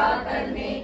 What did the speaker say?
कृपा करने